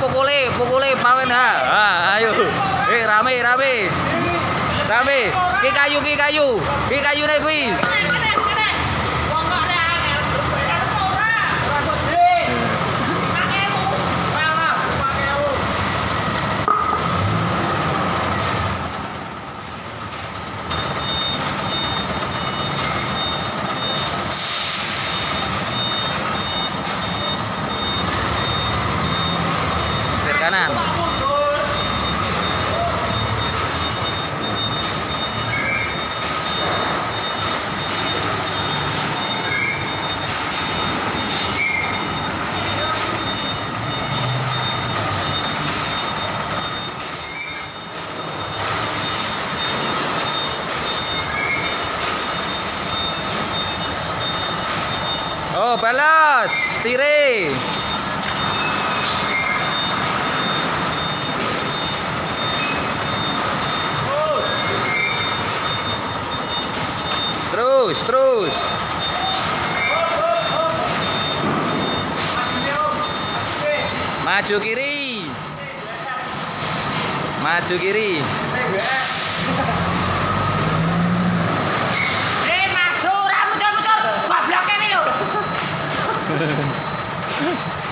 pukule pawen ha. Ha, ayo. Eh rame rame. Rame. Ki kayu ki kayu. Ki kayune kuwi. Kanan. Oh, balas. Tire. Terus, terus. Maju kiri. Maju kiri. Eh, maju.